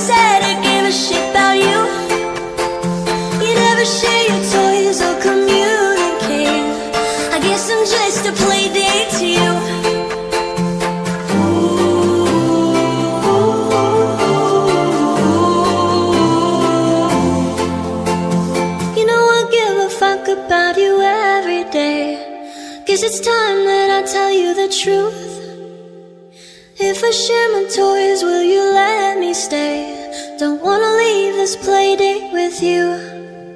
said I a shit about you. You never share your toys or communicate. I guess I'm just a play to you. You know I give a fuck about you every day. Guess it's time that I tell you the truth. If I share my toys, Don't wanna leave this play date with you.